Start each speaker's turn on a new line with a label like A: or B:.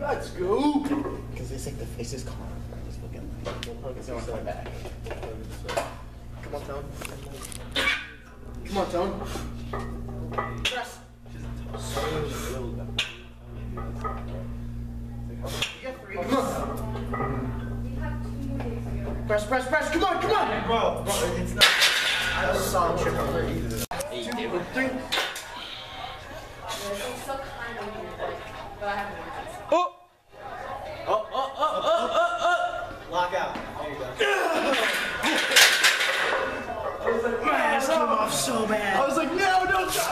A: Let's go.
B: Because it's like the it's just calm. Just looking like it's going coming back.
A: Come on, Tone. Come on, Tone. Press. You got three. Come on.
C: Have two more days to.
A: Press, press, press. Come on, come on.
D: Bro, bro, it's not. I was solid chip over either.
A: Two, three.
D: Lock out. There you go. Man, this came off so bad.
A: I was like, no, don't stop.